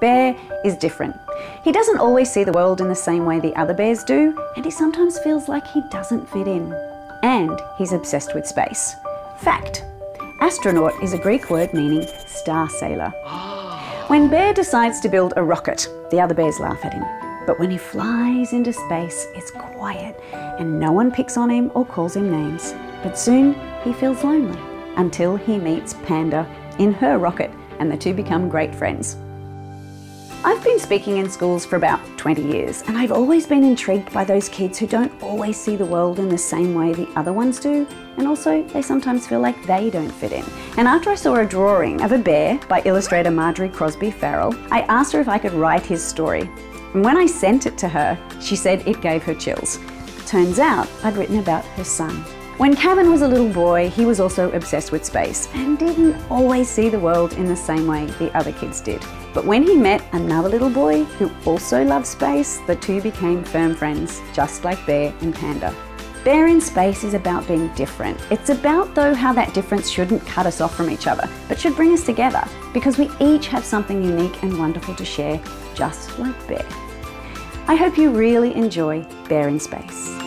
Bear is different. He doesn't always see the world in the same way the other bears do, and he sometimes feels like he doesn't fit in. And he's obsessed with space. Fact Astronaut is a Greek word meaning star sailor. When Bear decides to build a rocket, the other bears laugh at him. But when he flies into space, it's quiet and no one picks on him or calls him names. But soon he feels lonely until he meets Panda in her rocket and the two become great friends. I've been speaking in schools for about 20 years and I've always been intrigued by those kids who don't always see the world in the same way the other ones do and also they sometimes feel like they don't fit in. And after I saw a drawing of a bear by illustrator Marjorie Crosby Fairall, I asked her if I could write his story. And when I sent it to her, she said it gave her chills. Turns out I'd written about her son. When Kevin was a little boy, he was also obsessed with space and didn't always see the world in the same way the other kids did. But when he met another little boy who also loved space, the two became firm friends, just like Bear and Panda. Bear in Space is about being different. It's about, though, how that difference shouldn't cut us off from each other, but should bring us together, because we each have something unique and wonderful to share, just like Bear. I hope you really enjoy Bear in Space.